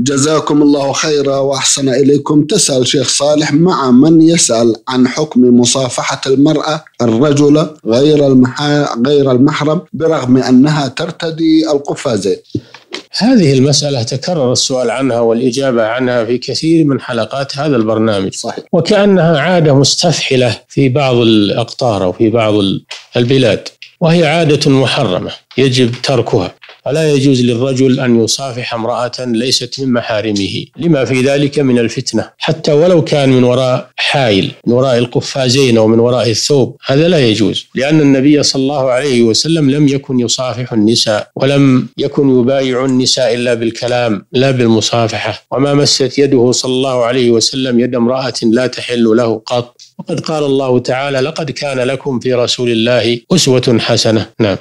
جزاكم الله خيرا وأحسن إليكم تسأل شيخ صالح مع من يسأل عن حكم مصافحة المرأة الرجل غير المحا... غير المحرم برغم أنها ترتدي القفازين. هذه المسألة تكرر السؤال عنها والإجابة عنها في كثير من حلقات هذا البرنامج صحيح. وكأنها عادة مستفحلة في بعض الأقطار أو في بعض البلاد وهي عادة محرمة يجب تركها فلا يجوز للرجل أن يصافح امرأة ليست من محارمه. لما في ذلك من الفتنة. حتى ولو كان من وراء حائل من وراء القفازين أو من وراء الثوب هذا لا يجوز. لأن النبي صلى الله عليه وسلم لم يكن يصافح النساء ولم يكن يبايع النساء إلا بالكلام لا بالمصافحة. وما مست يده صلى الله عليه وسلم يد امرأة لا تحل له قط. وقد قال الله تعالى لقد كان لكم في رسول الله أسوة حسنة. نعم.